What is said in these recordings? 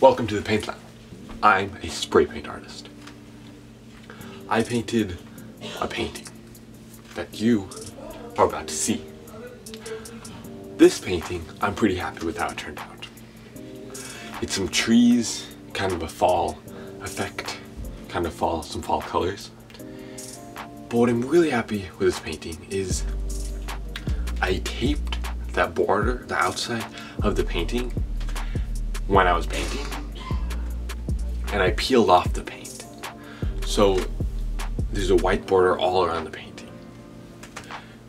Welcome to the Paint Lab. I'm a spray paint artist. I painted a painting that you are about to see. This painting, I'm pretty happy with how it turned out. It's some trees, kind of a fall effect, kind of fall, some fall colors. But what I'm really happy with this painting is I taped that border, the outside of the painting when I was painting and I peeled off the paint. So there's a white border all around the painting.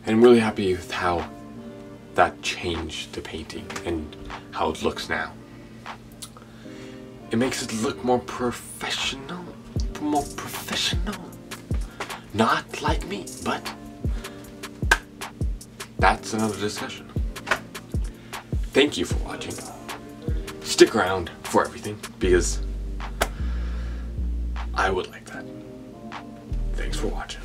And I'm really happy with how that changed the painting and how it looks now. It makes it look more professional, more professional. Not like me, but that's another discussion. Thank you for watching. Stick around for everything because I would like that. Thanks for watching.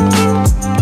Música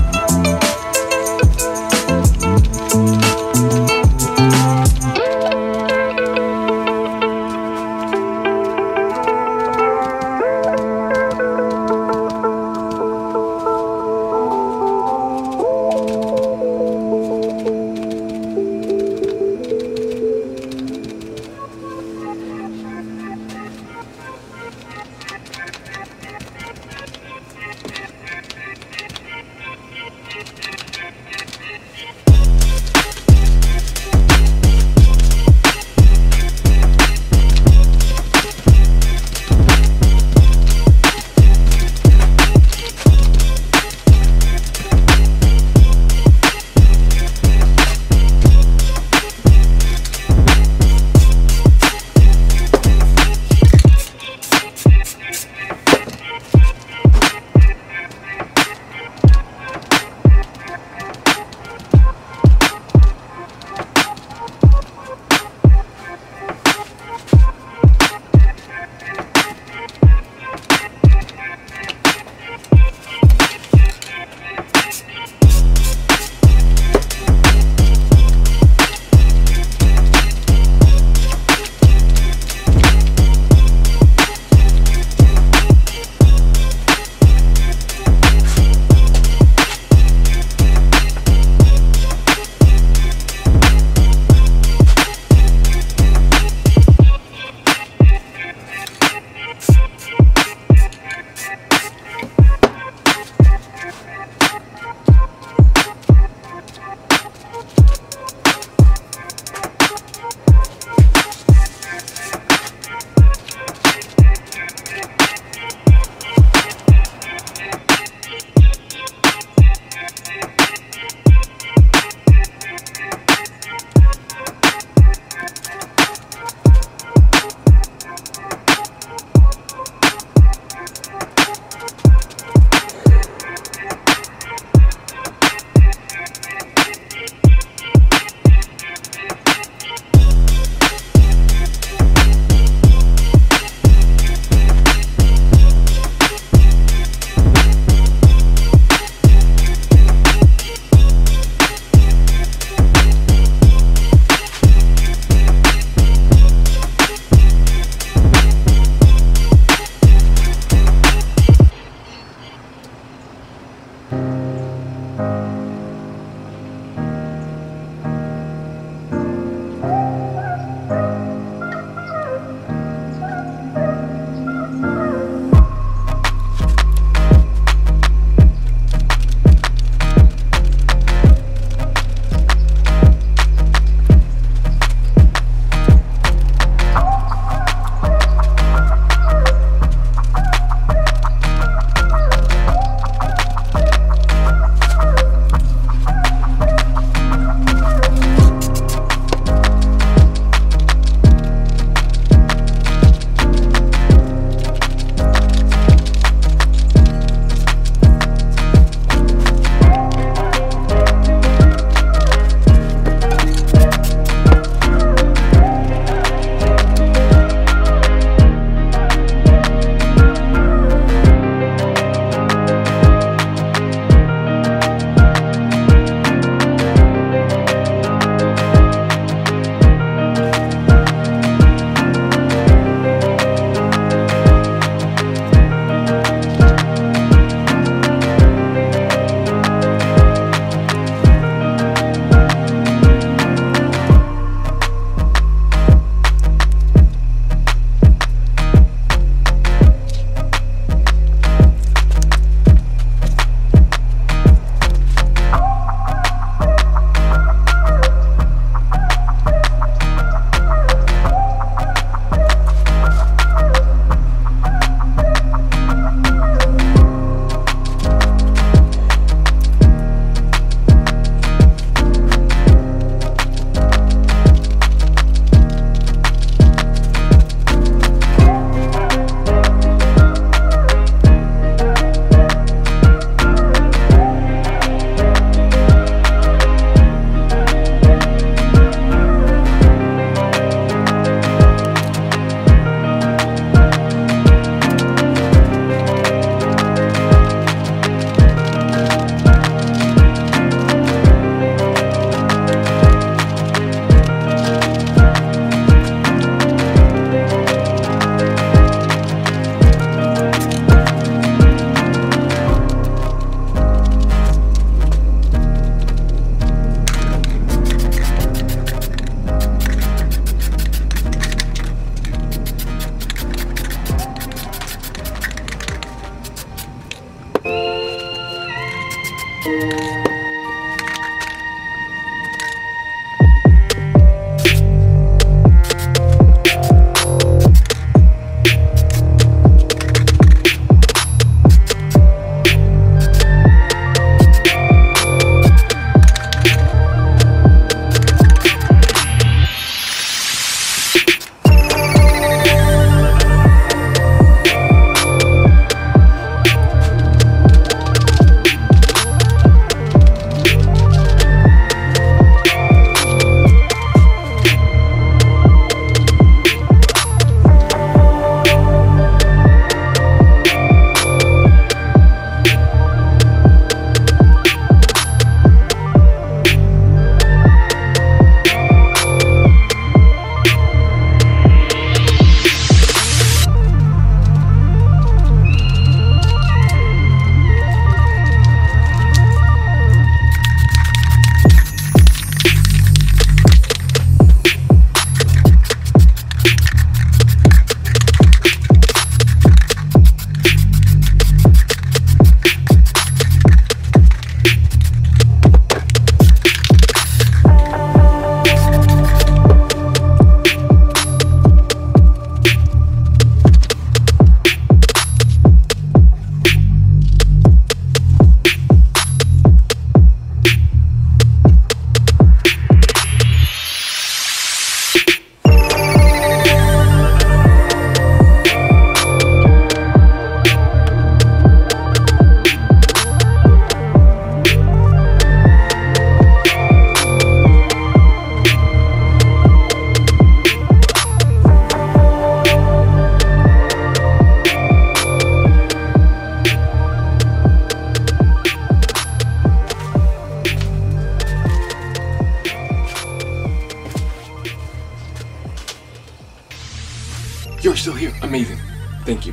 Amazing. Thank you.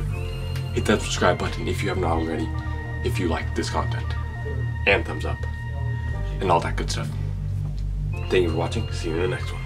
Hit that subscribe button if you have not already, if you like this content. And thumbs up. And all that good stuff. Thank you for watching. See you in the next one.